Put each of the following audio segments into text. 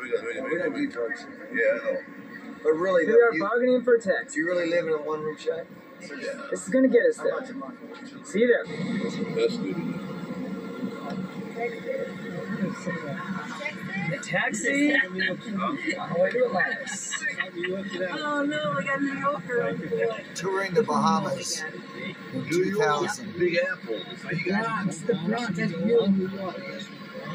we got, we got, We don't do drugs. Yeah, I know. But really, We though, are you, bargaining for a tax. do you really live in a one room shack? Yeah. This is gonna get us there. much a month? See you there. That's good. The taxi all the way to Atlantis. Oh no, we got New Yorker. Touring the Bahamas in 2000. Big Apple. Bronx, the Bronx, that's real New York.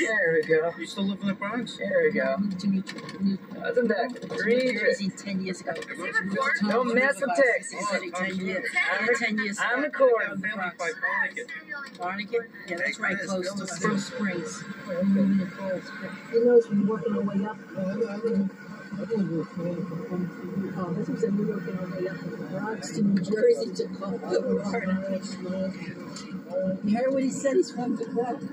There we go. You still live in the Bronx? There we go. Wasn't that green? Jersey ten years ago. Don't mess with Texas. He said it ten years. I'm, Ten years. I'm ago. recording. Family by Barnegat. Barnegat? Yeah, that's right close to Spring Springs. He knows we're working our way up. Oh, that's what said we're working our way up from Bronx to New Jersey to You heard what he said? He's from the Bronx.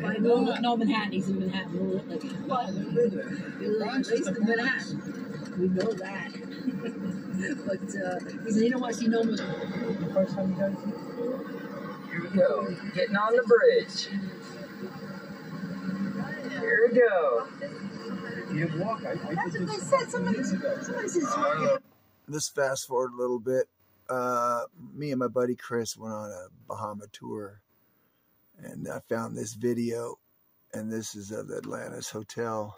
By no, no Manhattan. He's in Manhattan. Like, what? Bronx is the in Manhattan. We know that. but uh, he said want to see no more. First time you guys Here we go. Getting on the bridge. Here we go. It's. Let's fast forward a little bit. Uh, me and my buddy Cris went on a Bahama tour, and I found this video, and this is of the Atlantis Hotel.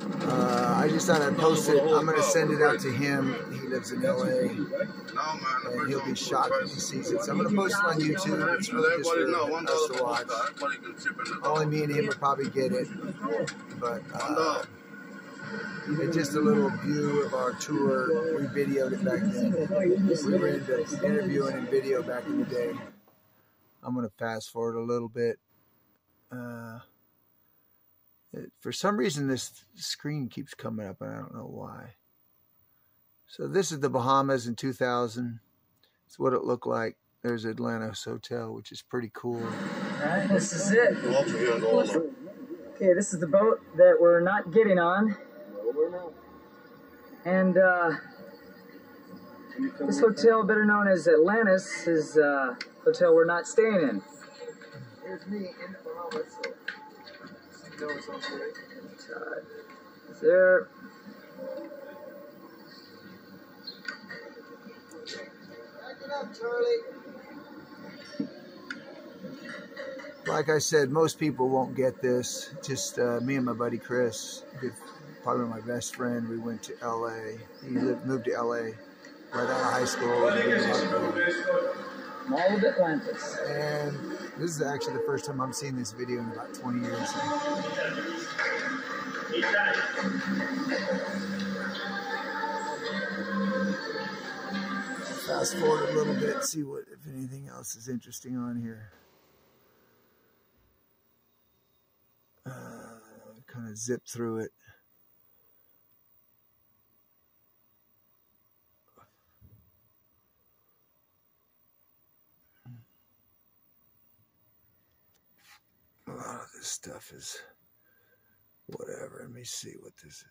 Uh, I just thought I'd post it. I'm going to send it out to him. He lives in LA, and he'll be shocked when he sees it. So I'm going to post it on YouTube. It's really just for us to watch. one Everybody can chip in the Only me and him will probably get it, but uh, it's just a little view of our tour. We videoed it back then. We were into interviewing and video back in the day. I'm going to fast forward a little bit. Uh, for some reason, this screen keeps coming up, and I don't know why. So this is the Bahamas in 2000. It's what it looked like. There's Atlantis Hotel, which is pretty cool. Alright, this is it. Go up to here and go over. Okay, this is the boat that we're not getting on. And uh, this hotel, better known as Atlantis, is uh, hotel we're not staying in. Here's me in the Bahamas. So you know it's all good. God. Is there? Up, Like I said, most people won't get this. Just uh, me and my buddy Cris, good, probably my best friend. We went to L.A. He lived, moved to L.A. right out of high school. Mall of Atlantis. And this is actually the first time I'm seeing this video in about 20 years. Fast forward a little bit, see what if anything else is interesting on here. Uh, kind of zip through it. A lot of this stuff is whatever. Let me see what this is.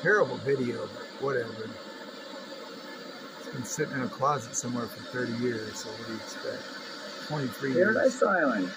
Terrible video, but whatever. It's been sitting in a closet somewhere for 30 years, so what do you expect? 23 years. Paradise Island.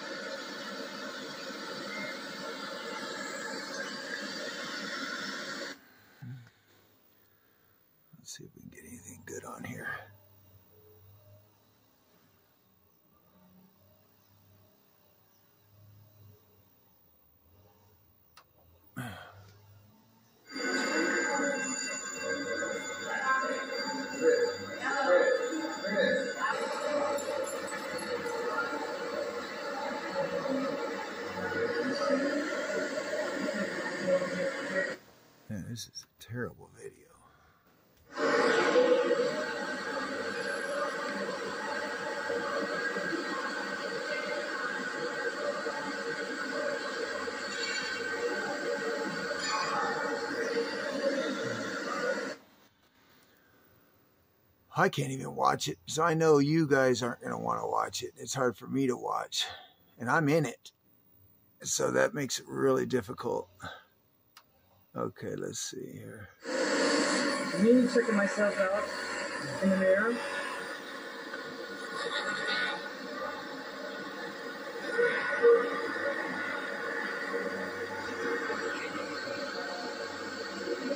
This is a terrible video. I can't even watch it, so I know you guys aren't going to want to watch it. It's hard for me to watch, and I'm in it. So that makes it really difficult. Okay, let's see here. Me checking myself out in the mirror.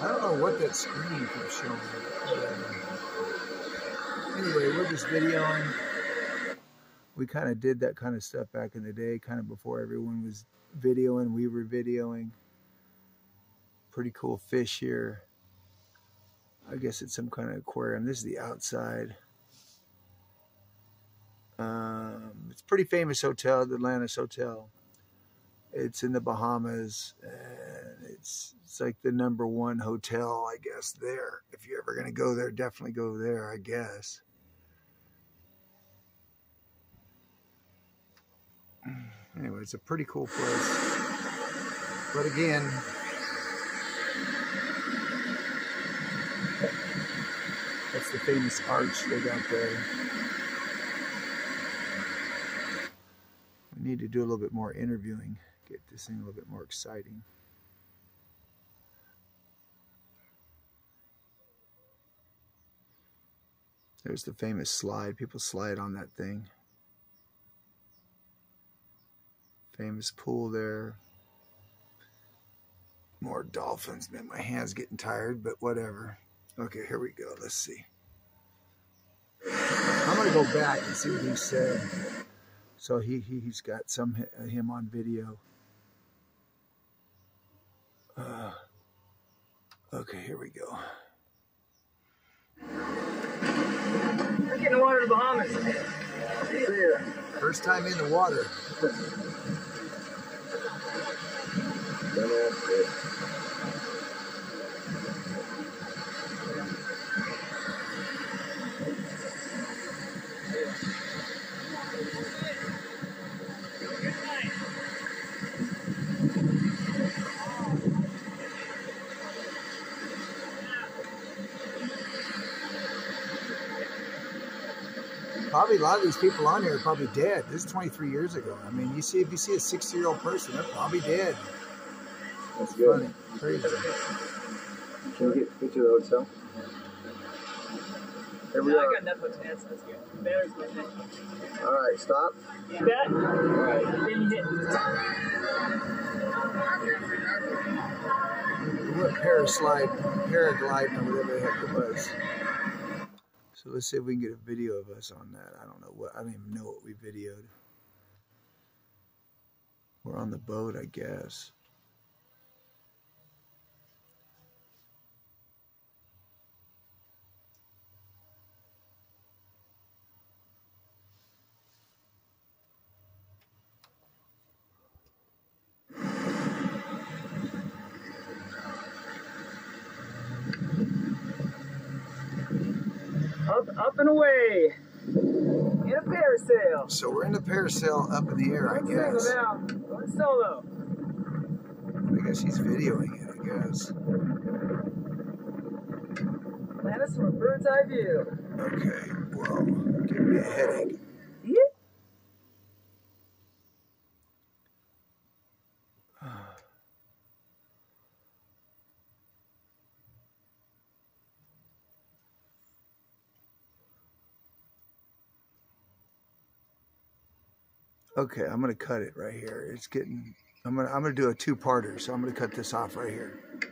I don't know what that screen keeps showing. Whatever. Anyway, we're just videoing. We kind of did that kind of stuff back in the day, kind of before everyone was videoing. We were videoing. Pretty cool fish here. I guess it's some kind of aquarium. This is the outside. Um, it's a pretty famous hotel, the Atlantis Hotel. It's in the Bahamas, and it's it's like the number one hotel, I guess. There, if you're ever gonna go there, definitely go there, I guess. Anyway, it's a pretty cool place. But again, that's the famous arch they got there. We need to do a little bit more interviewing, get this thing a little bit more exciting. There's the famous slide. People slide on that thing. Famous pool there. More dolphins. Man, my hand's getting tired, but whatever. Okay, here we go. Let's see. I'm going to go back and see what he said. So he, he, he's got some hi- him on video. Uh, okay, here we go. We're getting water in the Bahamas. Clear. First time in the water. Probably a lot of these people on here are probably dead. This is 23 years ago. I mean, you see, if you see a 60 year old person, they're probably dead. That's Funny, good. crazy. Can we get a picture of the hotel? Here we Yeah, are. I got Netflix, man, so that's good. There's my thing. All right, stop. You bet. All right. Then you hit. We went paraslide, paragliding, or whatever the heck it was. So let's see if we can get a video of us on that. I don't know what, I don't even know what we videoed. We're on the boat, I guess. Up, up and away. In a parasail. So we're in the parasail up in the air, I single guess. now. One solo. I guess he's videoing it, I guess. Atlantis from a bird's eye view. Okay, well, give me a headache. Yeah. Okay, I'm gonna cut it right here. It's getting. I'm gonna. I'm gonna do a two-parter, so I'm gonna cut this off right here.